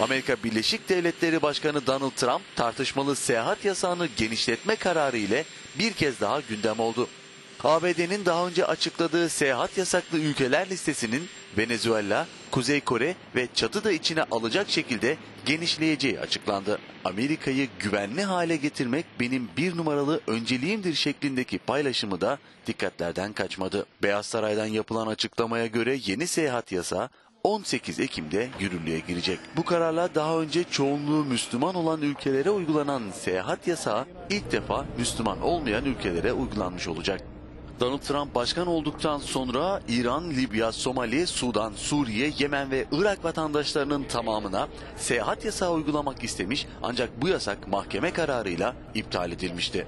Amerika Birleşik Devletleri Başkanı Donald Trump tartışmalı seyahat yasağını genişletme kararı ile bir kez daha gündem oldu. ABD'nin daha önce açıkladığı seyahat yasaklı ülkeler listesinin Venezuela, Kuzey Kore ve Çatı da içine alacak şekilde genişleyeceği açıklandı. Amerika'yı güvenli hale getirmek benim bir numaralı önceliğimdir şeklindeki paylaşımı da dikkatlerden kaçmadı. Beyaz Saray'dan yapılan açıklamaya göre yeni seyahat yasağı 18 Ekim'de yürürlüğe girecek. Bu kararla daha önce çoğunluğu Müslüman olan ülkelere uygulanan seyahat yasağı ilk defa Müslüman olmayan ülkelere uygulanmış olacak. Donald Trump başkan olduktan sonra İran, Libya, Somali, Sudan, Suriye, Yemen ve Irak vatandaşlarının tamamına seyahat yasağı uygulamak istemiş ancak bu yasak mahkeme kararıyla iptal edilmişti.